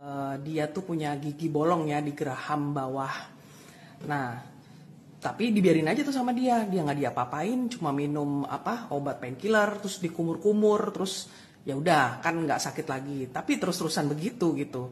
Eh, dia tuh punya gigi bolong ya di geraham bawah. Nah, tapi dibiarin aja tuh sama dia, dia nggak diapa-apain, cuma minum apa obat painkiller, terus dikumur-kumur, terus ya udah kan nggak sakit lagi. Tapi terus-terusan begitu gitu.